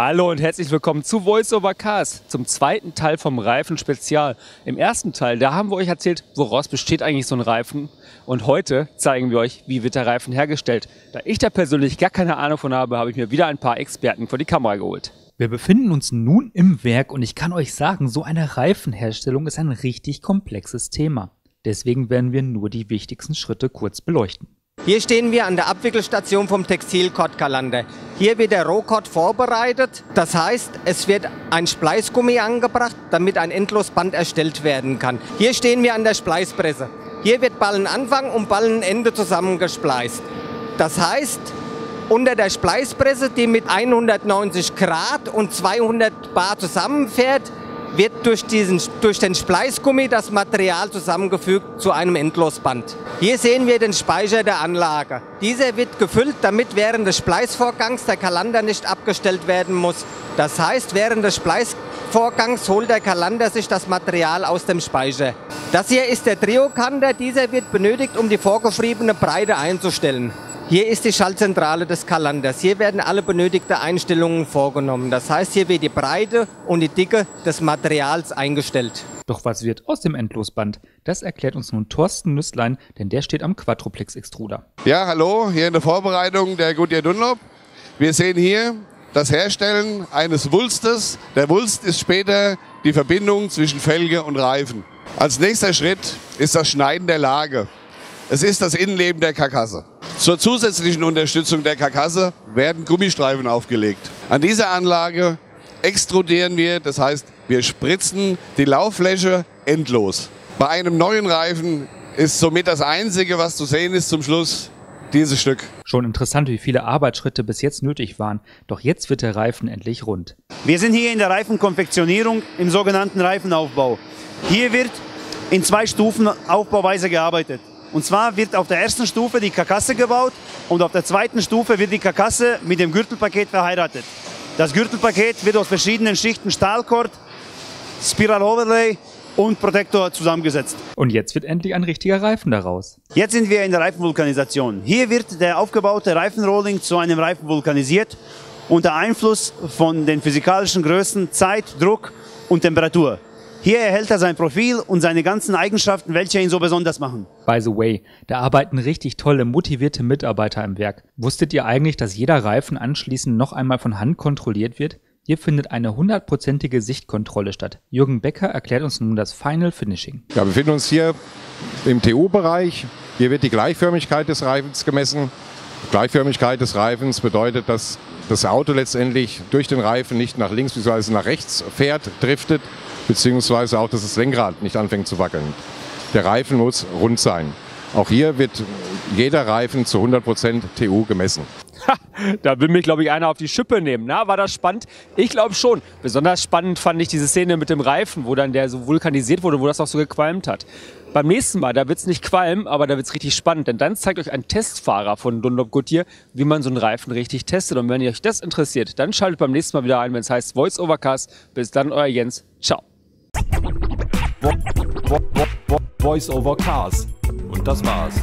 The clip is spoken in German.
Hallo und herzlich willkommen zu Voice Over Cars, zum zweiten Teil vom Reifen Spezial. Im ersten Teil, da haben wir euch erzählt, woraus besteht eigentlich so ein Reifen. Und heute zeigen wir euch, wie wird der Reifen hergestellt. Da ich da persönlich gar keine Ahnung von habe, habe ich mir wieder ein paar Experten vor die Kamera geholt. Wir befinden uns nun im Werk und ich kann euch sagen, so eine Reifenherstellung ist ein richtig komplexes Thema. Deswegen werden wir nur die wichtigsten Schritte kurz beleuchten. Hier stehen wir an der Abwickelstation vom Textilkottkalender. Hier wird der Rohkott vorbereitet. Das heißt, es wird ein Spleißgummi angebracht, damit ein Endlosband erstellt werden kann. Hier stehen wir an der Spleißpresse. Hier wird Ballenanfang und Ballenende zusammengespleißt. Das heißt, unter der Spleißpresse, die mit 190 Grad und 200 Bar zusammenfährt, wird durch, diesen, durch den Spleißgummi das Material zusammengefügt zu einem Endlosband. Hier sehen wir den Speicher der Anlage. Dieser wird gefüllt, damit während des Spleißvorgangs der Kalander nicht abgestellt werden muss. Das heißt, während des Spleißvorgangs holt der Kalander sich das Material aus dem Speicher. Das hier ist der Triokanter. Dieser wird benötigt, um die vorgeschriebene Breite einzustellen. Hier ist die Schaltzentrale des Kalenders. Hier werden alle benötigten Einstellungen vorgenommen. Das heißt, hier wird die Breite und die Dicke des Materials eingestellt. Doch was wird aus dem Endlosband? Das erklärt uns nun Thorsten Nüsslein, denn der steht am Quadruplex Extruder. Ja, hallo, hier in der Vorbereitung der Goodyear Dunlop. Wir sehen hier das Herstellen eines Wulstes. Der Wulst ist später die Verbindung zwischen Felge und Reifen. Als nächster Schritt ist das Schneiden der Lage. Es ist das Innenleben der Karkasse. Zur zusätzlichen Unterstützung der Karkasse werden Gummistreifen aufgelegt. An dieser Anlage extrudieren wir, das heißt, wir spritzen die Lauffläche endlos. Bei einem neuen Reifen ist somit das Einzige, was zu sehen ist zum Schluss, dieses Stück. Schon interessant, wie viele Arbeitsschritte bis jetzt nötig waren. Doch jetzt wird der Reifen endlich rund. Wir sind hier in der Reifenkonfektionierung im sogenannten Reifenaufbau. Hier wird in zwei Stufen aufbauweise gearbeitet. Und zwar wird auf der ersten Stufe die Karkasse gebaut und auf der zweiten Stufe wird die Karkasse mit dem Gürtelpaket verheiratet. Das Gürtelpaket wird aus verschiedenen Schichten Stahlkord, Spiral Overlay und Protektor zusammengesetzt. Und jetzt wird endlich ein richtiger Reifen daraus. Jetzt sind wir in der Reifenvulkanisation. Hier wird der aufgebaute Reifenrolling zu einem Reifen vulkanisiert unter Einfluss von den physikalischen Größen Zeit, Druck und Temperatur. Hier erhält er sein Profil und seine ganzen Eigenschaften, welche ihn so besonders machen. By the way, da arbeiten richtig tolle, motivierte Mitarbeiter im Werk. Wusstet ihr eigentlich, dass jeder Reifen anschließend noch einmal von Hand kontrolliert wird? Hier findet eine hundertprozentige Sichtkontrolle statt. Jürgen Becker erklärt uns nun das Final Finishing. Ja, wir befinden uns hier im TU-Bereich. Hier wird die Gleichförmigkeit des Reifens gemessen. Gleichförmigkeit des Reifens bedeutet, dass das Auto letztendlich durch den Reifen nicht nach links bzw. nach rechts fährt, driftet, beziehungsweise auch, dass das Lenkrad nicht anfängt zu wackeln. Der Reifen muss rund sein. Auch hier wird jeder Reifen zu 100% TU gemessen. Da will mich, glaube ich, einer auf die Schippe nehmen. Na, war das spannend? Ich glaube schon. Besonders spannend fand ich diese Szene mit dem Reifen, wo dann der so vulkanisiert wurde, wo das auch so gequalmt hat. Beim nächsten Mal, da wird es nicht qualmen, aber da wird es richtig spannend, denn dann zeigt euch ein Testfahrer von Dunlop Goodyear, wie man so einen Reifen richtig testet. Und wenn euch das interessiert, dann schaltet beim nächsten Mal wieder ein, wenn es heißt Voice Overcast. Bis dann, euer Jens. Ciao. Voice over Cars. Und das war's.